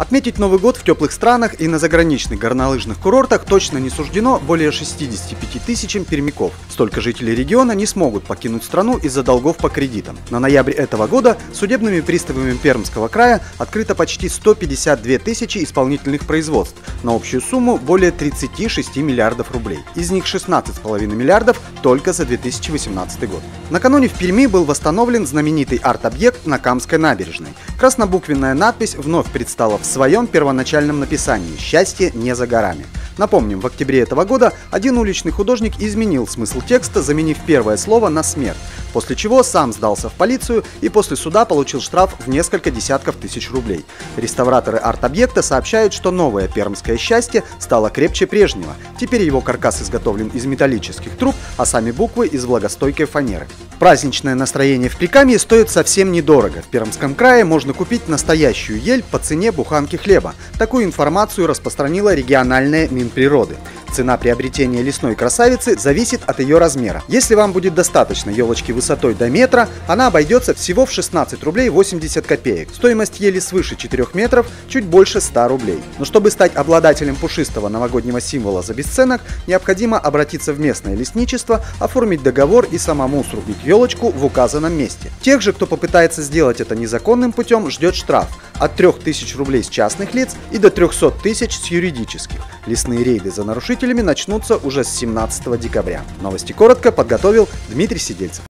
Отметить Новый год в теплых странах и на заграничных горнолыжных курортах точно не суждено более 65 тысячам пермяков. Столько жителей региона не смогут покинуть страну из-за долгов по кредитам. На ноябрь этого года судебными приставами Пермского края открыто почти 152 тысячи исполнительных производств на общую сумму более 36 миллиардов рублей. Из них 16,5 миллиардов только за 2018 год. Накануне в Перми был восстановлен знаменитый арт-объект на Камской набережной. Краснобуквенная надпись вновь предстала в своем первоначальном написании «Счастье не за горами». Напомним, в октябре этого года один уличный художник изменил смысл текста, заменив первое слово на смерть, после чего сам сдался в полицию и после суда получил штраф в несколько десятков тысяч рублей. Реставраторы арт-объекта сообщают, что новое пермское счастье стало крепче прежнего. Теперь его каркас изготовлен из металлических труб, а сами буквы из влагостойкой фанеры. Праздничное настроение в Прикамье стоит совсем недорого. В Пермском крае можно купить настоящую ель по цене буханки хлеба. Такую информацию распространила региональная Минприроды. Цена приобретения лесной красавицы зависит от ее размера. Если вам будет достаточно елочки высотой до метра, она обойдется всего в 16 рублей 80 копеек. Стоимость ели свыше 4 метров чуть больше 100 рублей. Но чтобы стать обладателем пушистого новогоднего символа за бесценок, необходимо обратиться в местное лесничество, оформить договор и самому срубить елочку в указанном месте. Тех же, кто попытается сделать это незаконным путем, ждет штраф от 3000 рублей с частных лиц и до 300 тысяч с юридических. Лесные рейды за нарушителями начнутся уже с 17 декабря. Новости коротко подготовил Дмитрий Сидельцев.